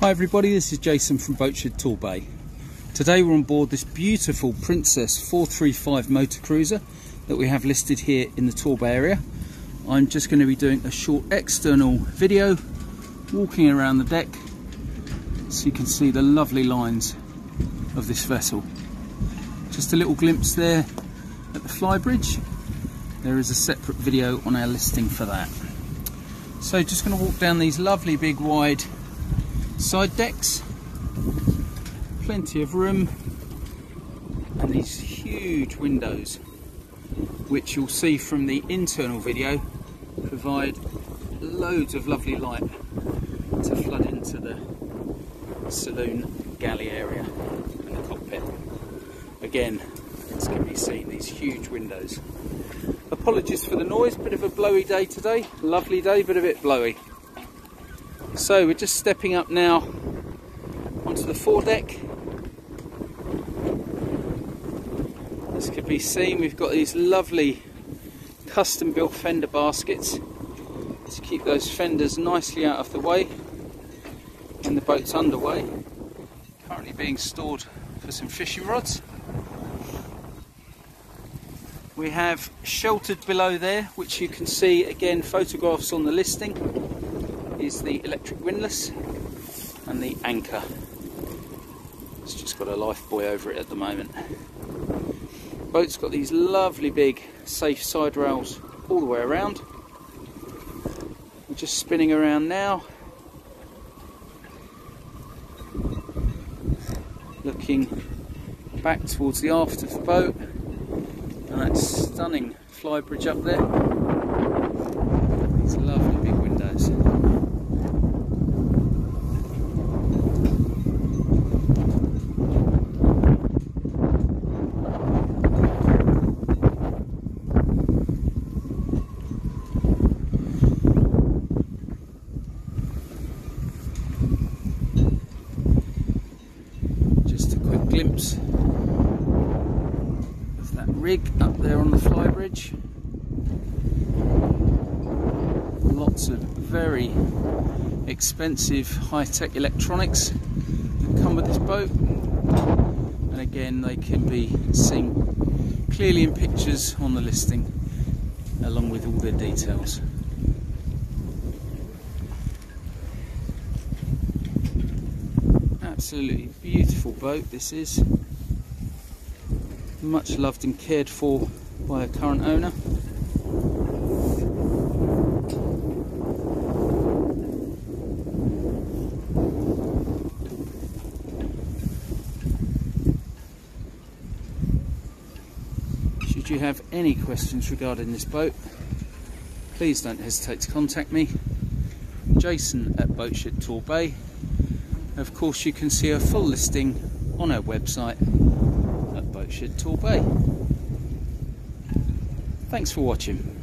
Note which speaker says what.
Speaker 1: Hi everybody, this is Jason from Boatshed Torbay. Today we're on board this beautiful Princess 435 motor cruiser that we have listed here in the Torbay area. I'm just going to be doing a short external video, walking around the deck so you can see the lovely lines of this vessel. Just a little glimpse there at the flybridge. There is a separate video on our listing for that. So just going to walk down these lovely big wide side decks. Plenty of room. And these huge windows which you'll see from the internal video provide loads of lovely light to flood into the saloon galley area and the cockpit. Again as can be seen these huge windows. Apologies for the noise bit of a blowy day today. Lovely day but a bit blowy so we're just stepping up now onto the foredeck. As can be seen, we've got these lovely custom built fender baskets to keep those fenders nicely out of the way when the boat's underway. Currently being stored for some fishing rods. We have sheltered below there, which you can see again photographs on the listing is the electric windlass and the anchor. It's just got a life buoy over it at the moment. Boat's got these lovely big safe side rails all the way around. We're just spinning around now. Looking back towards the aft of the boat and that stunning flybridge up there. These lovely big windows. Glimpse of that rig up there on the flybridge. Lots of very expensive high-tech electronics that come with this boat and again they can be seen clearly in pictures on the listing along with all their details. Absolutely beautiful boat this is. Much loved and cared for by a current owner. Should you have any questions regarding this boat please don't hesitate to contact me. Jason at Boatshed Torbay of course, you can see a full listing on our website at Boatshed Torbay. Thanks for watching.